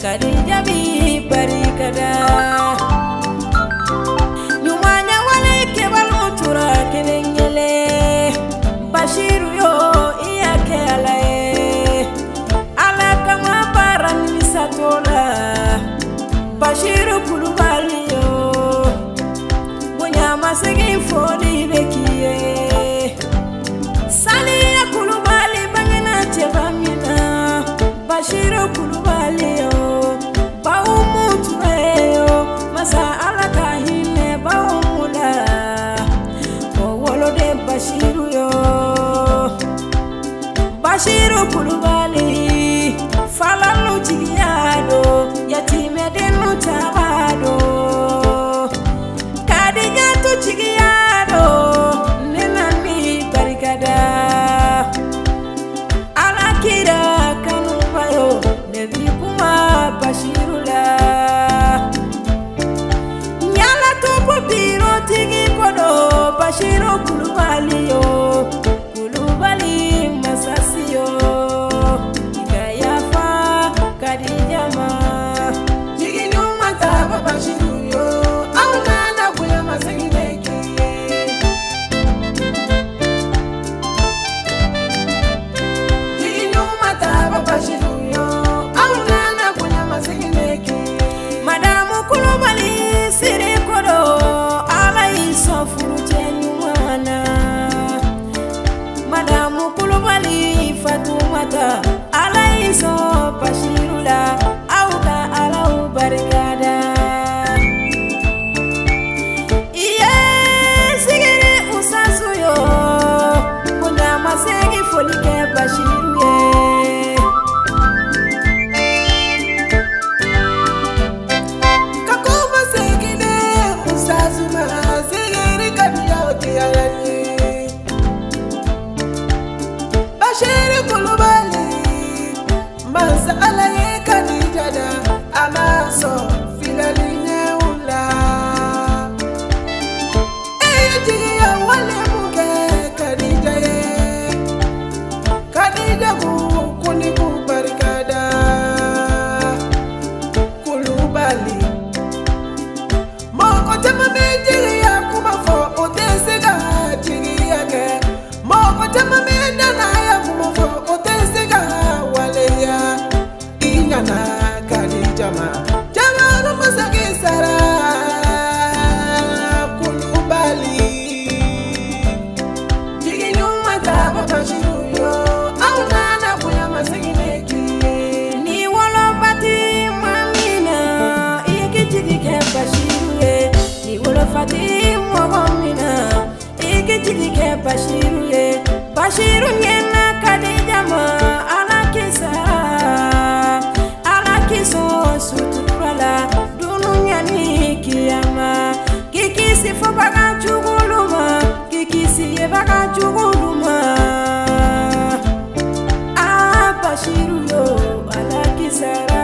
kadijami barikada nyumanya wale kebalu tura kenengele bashiru yo iyake alae alakama baranisatola bashiru kulubaliyo bunyamasegi foli bekiye saliya kulubali bangena tebamina bashiru kulubaliyo giro por vale Fatoumata fati mɔgɔ min na i jigi kɛ basiru ye ah, basiru ala kisa ala sutura la dunu kiyama k'i kisi fo bagan jugulu ma k'i kisi ye bagan jugulu ma a basiru yo ala